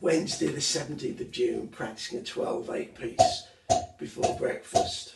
Wednesday the 17th of June practicing a 12-8 piece before breakfast.